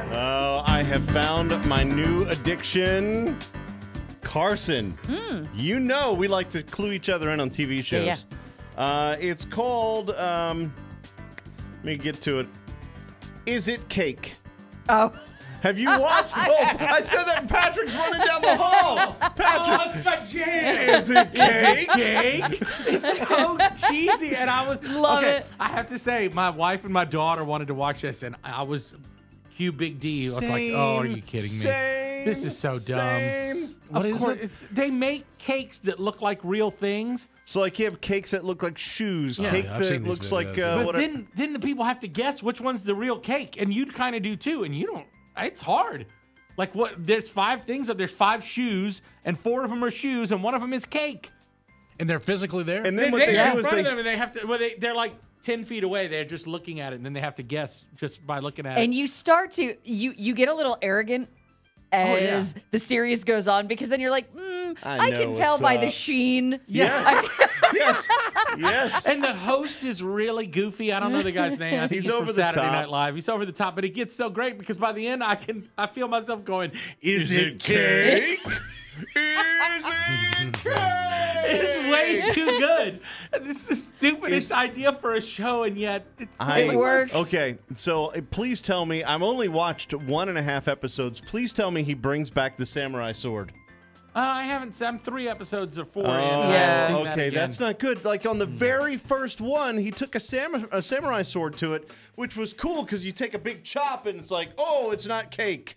Oh, I have found my new addiction. Carson. You know we like to clue each other in on TV shows. yeah. Uh, it's called, um, let me get to it. Is it cake? Oh, Have you watched? oh, I said that Patrick's running down the hall. Patrick, Oh, my jam. is it cake? Cake It's so cheesy, and I was Love okay, it. I have to say, my wife and my daughter wanted to watch this, and I was Q Big D. I was like, "Oh, are you kidding me? Same, This is so dumb." Same. of course, it's they make cakes that look like real things, So like you have cakes that look like shoes, Yeah. cake Yeah, I've seen that these looks like videos. uh, but what? then then the people have to guess which one's the real cake, and you'd kind of do too, and you don't. It's hard. Like what? There's five things up. There's five shoes, and four of them are shoes, and one of them is cake. And they're physically there. and then what they, they do is they them, and they have to. Well, they they're like ten feet away. They're just looking at it, and then they have to guess just by looking at and it. And you start to you you get a little arrogant as yeah. the series goes on because then you're like, mm, I I, can tell what's by the sheen. yes, yes, yes. And the host is really goofy. I don't know the guy's name. I think He's he's, over from the Saturday top. Night Live. He's over the top, but it gets so great because by the end, I can I feel myself going, "Is, Is it it cake?" cake? Is it cake? It's way too good. This is the stupidest It's- idea for a show, and yet it I- It works. Okay, so uh, please tell me. I've only watched one and a half episodes. Please tell me he brings back the samurai sword. Uh, I haven't. I'm three episodes or four in. Oh, I Yeah. seen that okay, again. that's not good. Like on the very first one, he took a, sam- a samurai sword to it, which was cool because you take a big chop and it's like, oh, it's not cake.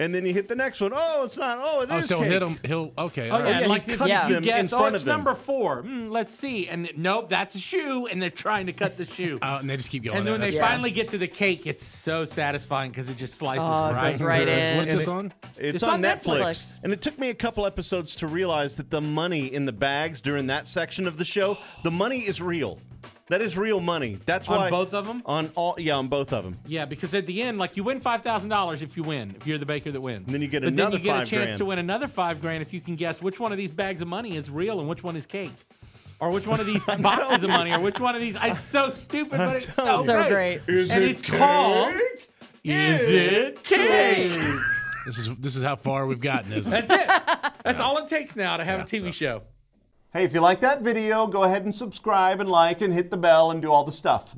And then you hit the next one. Oh, it's not. Oh, it is oh, so cake. hit him. He'll okay. Oh yeah, right. yeah, like if cuts you them guess, in front oh, of it's them. number four. Hmm, let's see, and nope, that's a shoe, and they're trying to cut the shoe. Uh, and they just keep going. and then when they Yeah. finally get to the cake, it's so satisfying because it just slices Oh, it right, goes right in. What's And this it- on? It's, It's on, on Netflix. Netflix. And it took me a couple episodes to realize that the money in the bags during that section of the show, the money is real. That is real money. That's why. On why both of 'em? On all, yeah, on both of them. Yeah, because at the end, like you win five thousand dollars if you win, if you're the baker that wins. And then you get but another then you get a chance grand. to win another five grand if you can guess which one of these bags of money is real and which one is cake, or which one of these boxes of money, or which one of these. It's so stupid, but it's so So great. great. Is and it it's called. Is it cake? This is this is how far we've gotten, isn't it? That's it. That's all it takes now to have a TV show. Hey, if you like that video, go ahead and subscribe and like and hit the bell and do all the stuff.